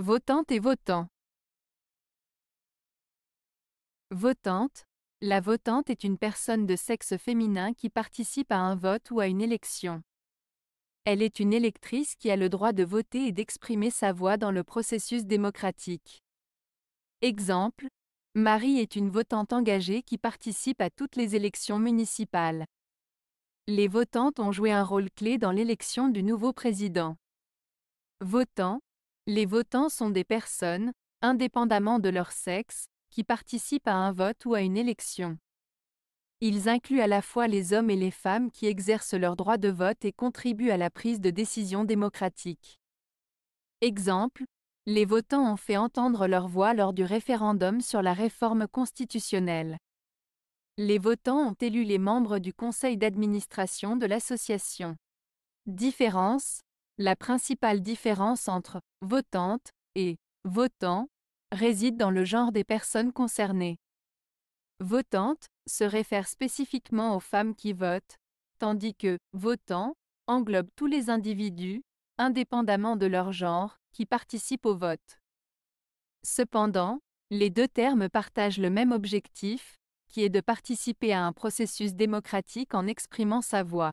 Votante et votant. Votante. La votante est une personne de sexe féminin qui participe à un vote ou à une élection. Elle est une électrice qui a le droit de voter et d'exprimer sa voix dans le processus démocratique. Exemple. Marie est une votante engagée qui participe à toutes les élections municipales. Les votantes ont joué un rôle clé dans l'élection du nouveau président. Votant. Les votants sont des personnes, indépendamment de leur sexe, qui participent à un vote ou à une élection. Ils incluent à la fois les hommes et les femmes qui exercent leur droit de vote et contribuent à la prise de décision démocratique. Exemple, les votants ont fait entendre leur voix lors du référendum sur la réforme constitutionnelle. Les votants ont élu les membres du conseil d'administration de l'association. Différence La principale différence entre votante et votant réside dans le genre des personnes concernées. Votante se réfère spécifiquement aux femmes qui votent, tandis que votant englobe tous les individus, indépendamment de leur genre, qui participent au vote. Cependant, les deux termes partagent le même objectif, qui est de participer à un processus démocratique en exprimant sa voix.